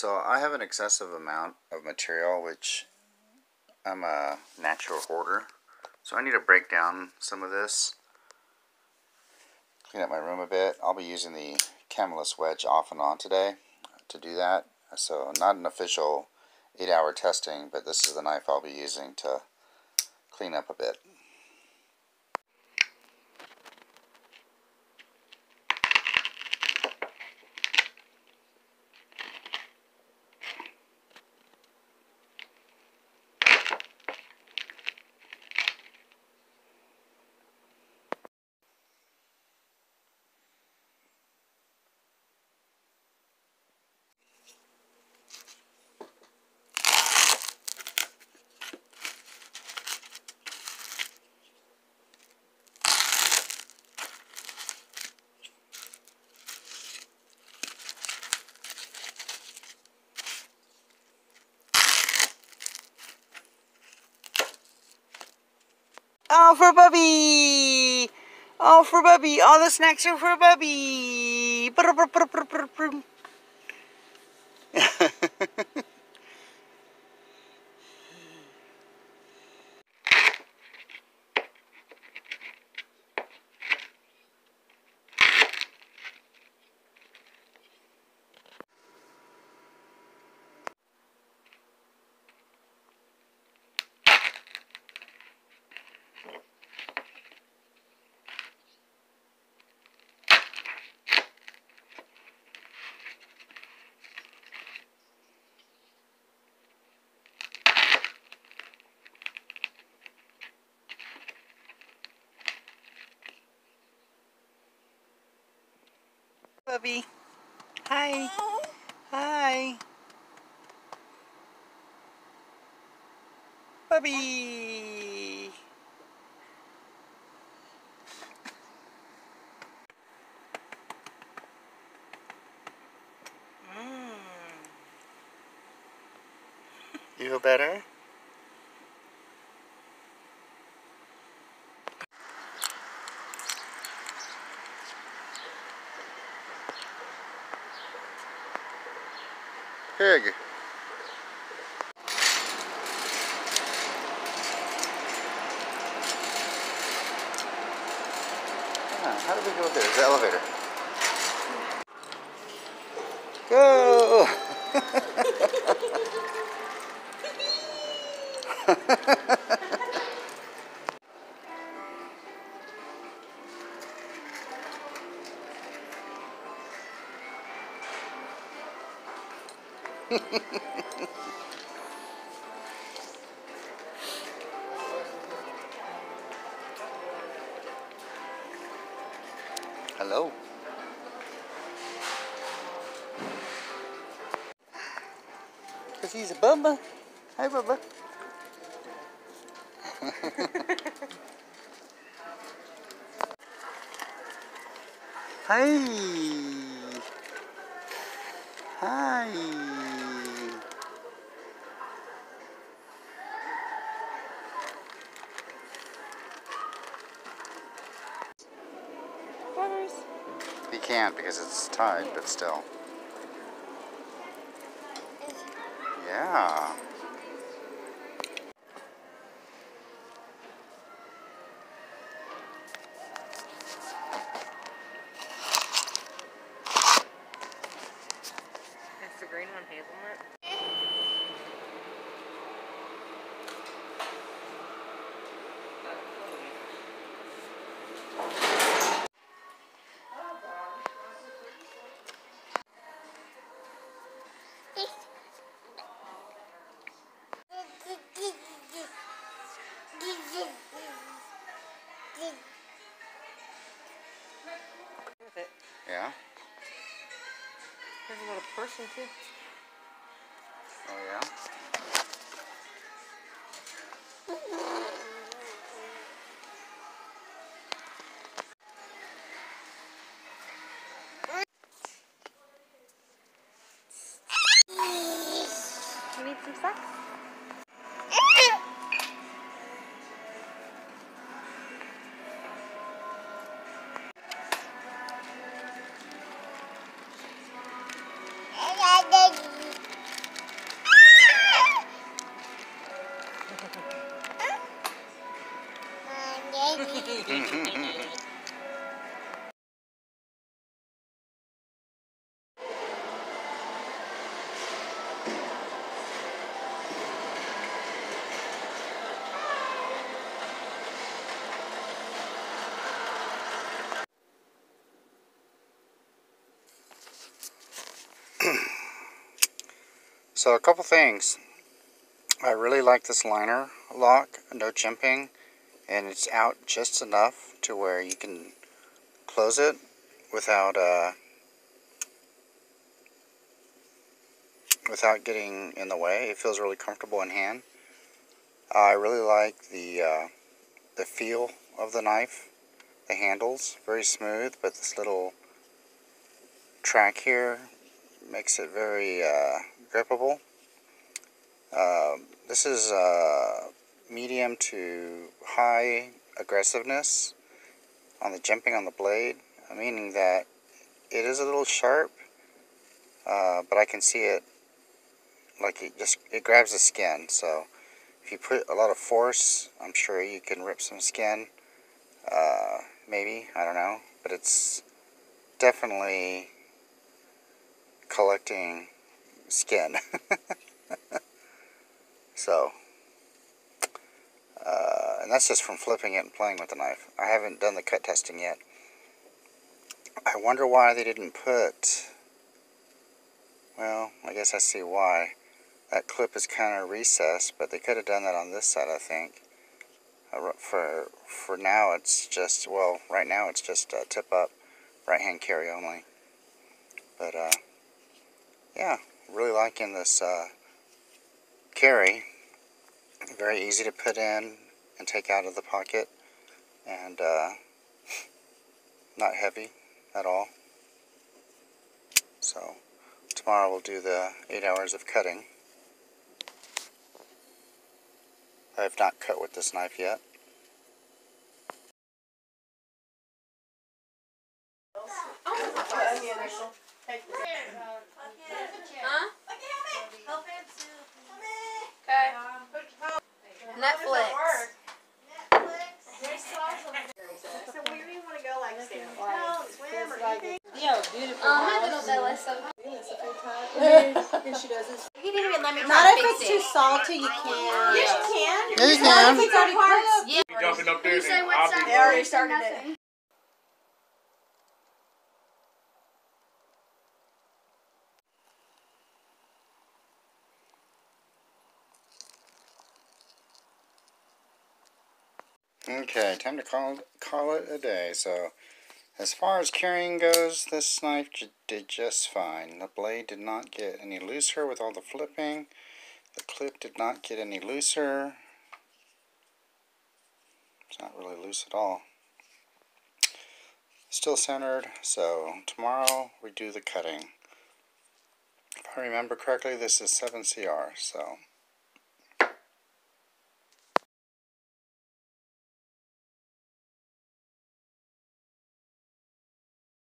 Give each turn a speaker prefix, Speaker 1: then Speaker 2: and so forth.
Speaker 1: So I have an excessive amount of material, which I'm a natural hoarder. So I need to break down some of this, clean up my room a bit. I'll be using the Camelus wedge off and on today to do that. So not an official 8 hour testing, but this is the knife I'll be using to clean up a bit.
Speaker 2: Oh, for Bubby! Oh, for Bubby! All the snacks are for Bubby! Bubby. Hi. Hi. Bubby. Mm.
Speaker 1: You feel better? Pig. Ah, how do we go there? There's the elevator. Go! Hello.
Speaker 2: Cause he's a bubba. Hi, bubba. Hi. Hi.
Speaker 1: Can't because it's tied, but still.
Speaker 3: With it.
Speaker 1: Yeah?
Speaker 3: There's a little person too.
Speaker 1: Oh, yeah?
Speaker 3: You need some sex?
Speaker 1: So a couple things. I really like this liner lock, no jimping, and it's out just enough to where you can close it without uh, without getting in the way. It feels really comfortable in hand. I really like the uh, the feel of the knife, the handles, very smooth, but this little track here makes it very uh, grippable. Um, this is uh, medium to high aggressiveness on the jimping on the blade, meaning that it is a little sharp, uh, but I can see it like it just it grabs the skin. So if you put a lot of force, I'm sure you can rip some skin. Uh, maybe I don't know, but it's definitely collecting skin. so, uh, and that's just from flipping it and playing with the knife. I haven't done the cut testing yet. I wonder why they didn't put, well, I guess I see why. That clip is kind of recessed, but they could have done that on this side, I think. Uh, for, for now, it's just, well, right now it's just tip up, right hand carry only. But, uh, yeah, really liking this uh, carry. Very easy to put in and take out of the pocket, and uh, not heavy at all. So tomorrow we'll do the eight hours of cutting. I have not cut with this knife yet.
Speaker 3: Okay. Netflix.
Speaker 4: So where do you want to go, like stay in a hotel, swim, or anything?
Speaker 2: Yo, beautiful.
Speaker 3: Um, I don't know that list.
Speaker 4: And she doesn't.
Speaker 3: You didn't even let me
Speaker 4: Not if it's too salty, you can't. Yes, you can.
Speaker 1: Yeah, you
Speaker 4: Not
Speaker 1: can.
Speaker 4: if it's already cooked.
Speaker 3: Yeah.
Speaker 5: Jumping up there, then
Speaker 3: what's
Speaker 5: I'll
Speaker 3: that?
Speaker 5: be
Speaker 4: They already started it.
Speaker 1: Okay, time to call call it a day. So, as far as carrying goes, this knife did just fine. The blade did not get any looser with all the flipping. The clip did not get any looser. It's not really loose at all. Still centered, so tomorrow we do the cutting. If I remember correctly, this is 7CR, so